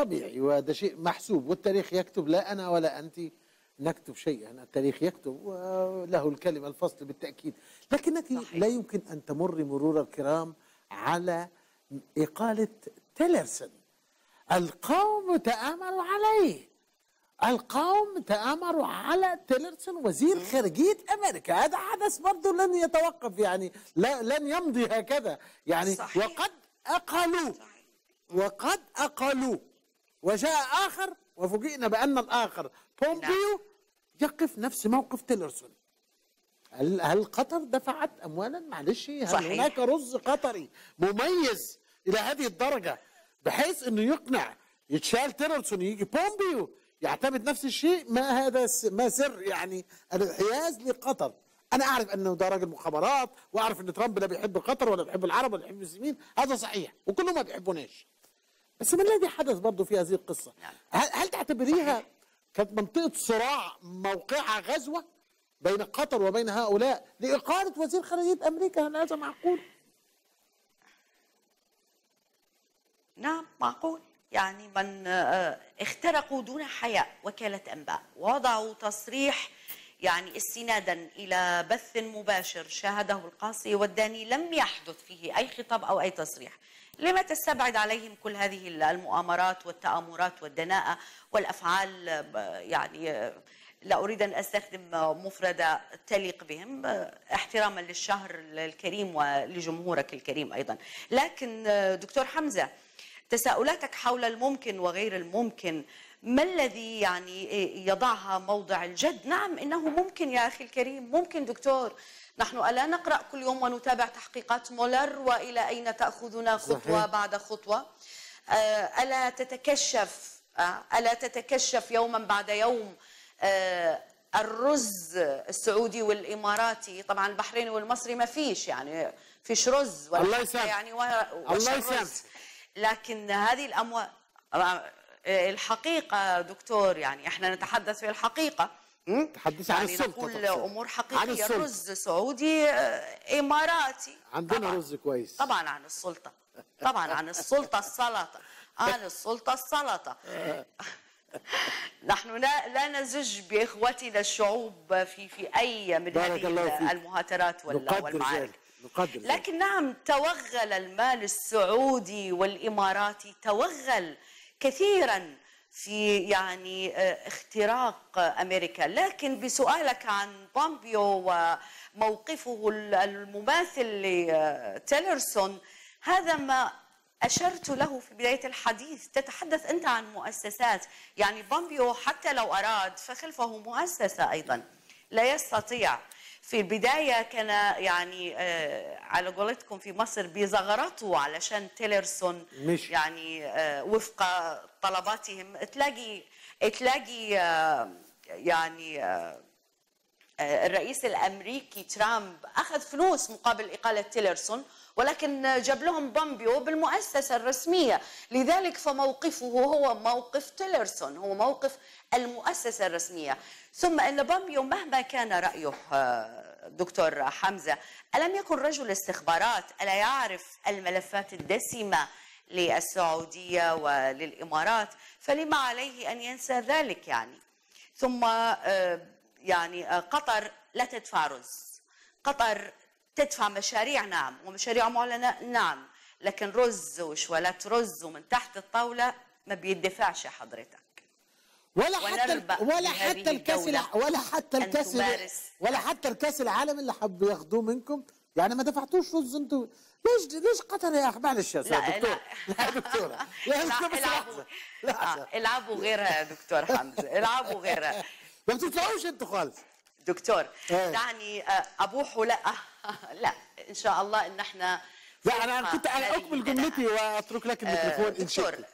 طبيعي وهذا شيء محسوب والتاريخ يكتب لا أنا ولا أنت نكتب شيئا التاريخ يكتب وله الكلمة الفصل بالتأكيد. لكنك صحيح. لا يمكن أن تمر مرور الكرام على إقالة تيلرسون. القوم تآمروا عليه. القوم تآمروا على تيلرسون وزير خارجية أمريكا. هذا حدث برضه لن يتوقف يعني لا لن يمضي هكذا. يعني صحيح. وقد أقلوا وقد أقلوا وجاء آخر وفوجئنا بأن الآخر بومبيو نعم. يقف نفس موقف تيلرسون. هل هل قطر دفعت اموالا؟ معلش هل صحيح. هناك رز قطري مميز إلى هذه الدرجة بحيث إنه يقنع يتشال تيلرسون يجي بومبيو يعتمد نفس الشيء؟ ما هذا ما سر يعني الانحياز لقطر؟ أنا أعرف أنه ده راجل مخابرات وأعرف إن ترامب لا بيحب قطر ولا بيحب العرب ولا بيحب المسلمين. هذا صحيح وكلهم ما بيحبوناش. بس ما الذي حدث برضه في هذه القصة. نعم. هل, هل تعتبريها كانت منطقة صراع موقعها غزوة بين قطر وبين هؤلاء لاقاله وزير خارجية أمريكا؟ هل هذا معقول؟ نعم معقول. يعني من اخترقوا دون حياء وكالة أنباء. وضعوا تصريح يعني استنادا إلى بث مباشر شاهده القاصي والداني لم يحدث فيه أي خطاب أو أي تصريح. لما تستبعد عليهم كل هذه المؤامرات والتآمرات والدناءة والأفعال يعني لا أريد أن أستخدم مفردة تليق بهم احتراما للشهر الكريم ولجمهورك الكريم أيضا. لكن دكتور حمزة تساؤلاتك حول الممكن وغير الممكن ما الذي يعني يضعها موضع الجد؟ نعم إنه ممكن يا أخي الكريم ممكن دكتور. نحن ألا نقرأ كل يوم ونتابع تحقيقات مولر وإلى أين تأخذنا خطوة صحيح. بعد خطوة؟ ألا تتكشف ألا تتكشف يوما بعد يوم الرز السعودي والإماراتي؟ طبعا البحريني والمصري ما فيش يعني فيش رز ولا الله يسامح يعني الله يسامح لكن هذه الأموال الحقيقة دكتور يعني إحنا نتحدث في الحقيقة. تحدث يعني عن السلطة نقول أمور حقيقية رز سعودي إماراتي. عندنا طبعًا. رز كويس. طبعا عن السلطة. طبعا عن السلطة السلطة. عن السلطة السلطة. نحن لا لا نزج بإخوتنا الشعوب في في أي من هذه المهاترات والمعارك. نقدر لكن نعم توغل المال السعودي والإماراتي توغل كثيرا في يعني اختراق أمريكا. لكن بسؤالك عن بومبيو وموقفه المماثل لتيلرسون هذا ما أشرت له في بداية الحديث. تتحدث أنت عن مؤسسات. يعني بومبيو حتى لو أراد فخلفه مؤسسة أيضا. لا يستطيع. في البداية كان يعني آه على قولتكم في مصر بيزغرطوا علشان تيلرسون مش. يعني آه وفق طلباتهم تلاقي تلاقي آه يعني آه الرئيس الأمريكي ترامب أخذ فلوس مقابل إقالة تيلرسون ولكن جاب لهم بومبيو بالمؤسسة الرسمية. لذلك فموقفه هو موقف تيلرسون هو موقف المؤسسة الرسمية. ثم إن بومبيو مهما كان رأيه دكتور حمزة ألم يكن رجل استخبارات ألا يعرف الملفات الدسمة للسعودية وللإمارات؟ فلما عليه أن ينسى ذلك يعني. ثم يعني قطر لا تدفع رز قطر تدفع مشاريع نعم ومشاريع معلنة نعم لكن رز وشوالات رز ومن تحت الطاولة ما بيدفعش حضرتك. ولا حتى ولا حتى الكاس ولا حتى الكاس ولا حتى الكاس العالم اللي حبوا ياخذوه منكم. يعني ما دفعتوش رز أنتوا. ليش ليش قطر يا أخي معلش يا دكتور. لا دكتورة. لا العبوا لا العبوا غيرها يا دكتور حمزة. العبوا غيرها ما بتطلعوش أنتوا خالص. دكتور دعني أبوح لا لا إن شاء الله إن إحنا لا أنا كنت اكمل جملتي وأترك لك الميكروفون إن شاء الله